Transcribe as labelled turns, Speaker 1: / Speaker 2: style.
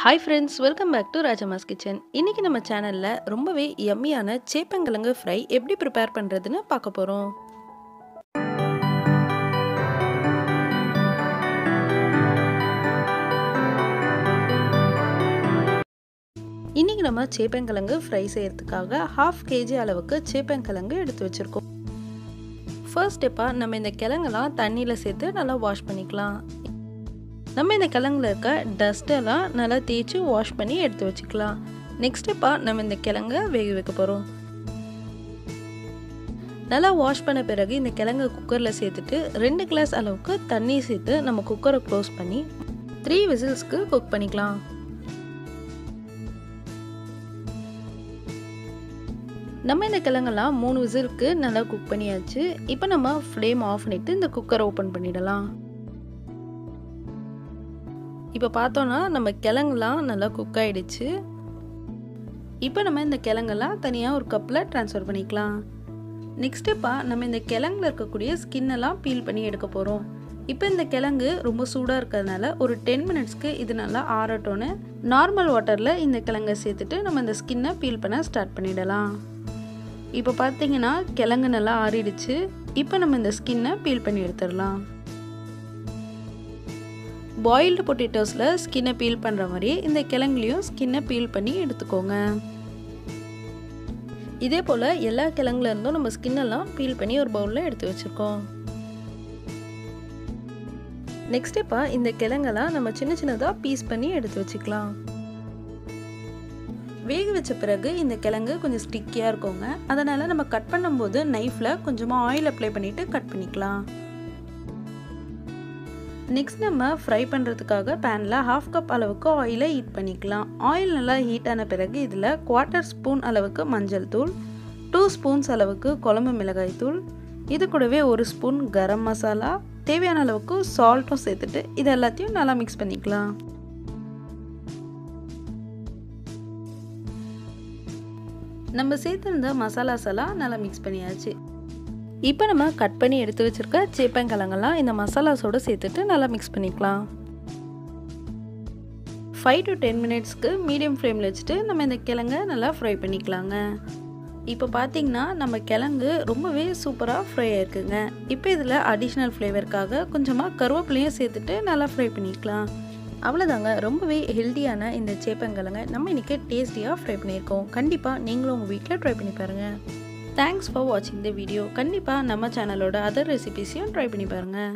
Speaker 1: Hi friends welcome back to Rajamas kitchen இன்றைக்கி நம்ம சேனலில் ரொம்பவே யம்மியான சேப்பங்கிழங்கு ஃப்ரை எப்படி ப்ரிப்பேர் பண்ணுறதுன்னு பார்க்க போகிறோம் இன்றைக்கி நம்ம சேப்பங்கிழங்கு ஃப்ரை செய்கிறதுக்காக ஹாஃப் கேஜி அளவுக்கு சேப்பங்கிழங்கு எடுத்து வச்சுருக்கோம். ஃபர்ஸ்ட் ஸ்டெப்பாக நம்ம இந்த கிழங்கெல்லாம் தண்ணியில் சேர்த்து நல்லா வாஷ் பண்ணிக்கலாம். நம்ம இந்த கிழங்குல இருக்க டஸ்ட்டெல்லாம் நல்லா தேய்ச்சி வாஷ் பண்ணி எடுத்து வச்சுக்கலாம். நெக்ஸ்ட் ஸ்டெப்பாக நம்ம இந்த கிழங்க வேக வைக்க போகிறோம் நல்லா வாஷ் பண்ண பிறகு இந்த கிழங்க குக்கரில் சேர்த்துட்டு ரெண்டு கிளாஸ் அளவுக்கு தண்ணி சேர்த்து நம்ம குக்கரை க்ளோஸ் பண்ணி த்ரீ விசில்ஸ்க்கு குக் பண்ணிக்கலாம். நம்ம இந்த கிழங்கெல்லாம் மூணு விசிலுக்கு நல்லா குக் பண்ணியாச்சு. இப்போ நம்ம ஃப்ளேம் ஆஃப் பண்ணிவிட்டு இந்த குக்கரை ஓப்பன் பண்ணிடலாம். இப்போ பார்த்தோன்னா நம்ம கிழங்குலாம் நல்லா குக் ஆகிடுச்சு இப்போ நம்ம இந்த கிழங்கெல்லாம் தனியாக ஒரு கப்பில் ட்ரான்ஸ்ஃபர் பண்ணிக்கலாம். நெக்ஸ்ட் ஸ்டெப்பாக நம்ம இந்த கிழங்குல இருக்கக்கூடிய ஸ்கின்னெல்லாம் பீல் பண்ணி எடுக்க போகிறோம் இப்போ இந்த கிழங்கு ரொம்ப சூடாக இருக்கிறதுனால ஒரு டென் மினிட்ஸ்க்கு இது நல்லா ஆறட்டோன்னு நார்மல் வாட்டரில் இந்த கிழங்கை சேர்த்துட்டு நம்ம இந்த ஸ்கின்னை பீல் பண்ண ஸ்டார்ட் பண்ணிடலாம். இப்போ பார்த்தீங்கன்னா கிழங்கு நல்லா ஆறிடுச்சு. இப்போ நம்ம இந்த ஸ்கின்னை பீல் பண்ணி எடுத்துடலாம். பாயில்டு பொட்டேட்டோஸில் ஸ்கின்னை பீல் பண்ணுற மாதிரி இந்த கிழங்குலையும் ஸ்கின்னை பீல் பண்ணி எடுத்துக்கோங்க. இதே போல் எல்லா கிழங்குல இருந்தும் நம்ம ஸ்கின்னெல்லாம் பீல் பண்ணி ஒரு பவுலில் எடுத்து வச்சுருக்கோம். நெக்ஸ்ட் ஸ்டெப்பாக இந்த கிழங்கெல்லாம் நம்ம சின்ன சின்னதாக பீஸ் பண்ணி எடுத்து வச்சுக்கலாம். வேக வச்ச பிறகு இந்த கிழங்கு கொஞ்சம் ஸ்டிக்கியாக இருக்குங்க. அதனால் நம்ம கட் பண்ணும்போது நைஃப்பில் கொஞ்சமாக ஆயில் அப்ளை பண்ணிவிட்டு கட் பண்ணிக்கலாம். நெக்ஸ்ட் நம்ம ஃப்ரை பண்ணுறதுக்காக பேனில் ஹாஃப் கப் அளவுக்கு ஆயிலை ஹீட் பண்ணிக்கலாம். ஆயில் நல்லா ஹீட் ஆன பிறகு இதில் குவார்ட்டர் ஸ்பூன் அளவுக்கு மஞ்சள் தூள் டூ ஸ்பூன்ஸ் அளவுக்கு குழம்பு மிளகாய் தூள் இது கூடவே ஒரு ஸ்பூன் கரம் மசாலா தேவையான அளவுக்கு சால்ட்டும் சேர்த்துட்டு இது எல்லாத்தையும் நல்லா மிக்ஸ் பண்ணிக்கலாம். நம்ம சேர்த்துருந்த மசாலாஸ் எல்லாம் நல்லா மிக்ஸ் பண்ணியாச்சு. இப்போ நம்ம கட் பண்ணி எடுத்து வச்சுருக்க சேப்பங்கிழங்கெல்லாம் இந்த மசாலாஸோடு சேர்த்துட்டு நல்லா மிக்ஸ் பண்ணிக்கலாம். ஃபைவ் டு டென் மினிட்ஸ்க்கு மீடியம் ஃப்ளேமில் வச்சுட்டு நம்ம இந்த கிழங்க நல்லா ஃப்ரை பண்ணிக்கலாங்க. இப்போ பார்த்தீங்கன்னா நம்ம கிழங்கு ரொம்பவே சூப்பராக ஃப்ரை ஆயிருக்குங்க. இப்போ இதில் அடிஷ்னல் ஃப்ளேவருக்காக கொஞ்சமாக கருவேப்பிலையும் சேர்த்துட்டு நல்லா ஃப்ரை பண்ணிக்கலாம். அவ்வளோதாங்க ரொம்பவே ஹெல்த்தியான இந்த சேப்பங்கிழங்க நம்ம இன்றைக்கி டேஸ்டியாக ஃப்ரை பண்ணியிருக்கோம். கண்டிப்பாக நீங்களும் உங்கள் வீட்டில் ட்ரை பண்ணி பாருங்கள் தேங்க்ஸ் ஃபார் வாட்சிங் த வீடியோ கண்டிப்பாக நம்ம சேனலோட அதர் ரெசிபிஸையும் ட்ரை பண்ணி பாருங்கள்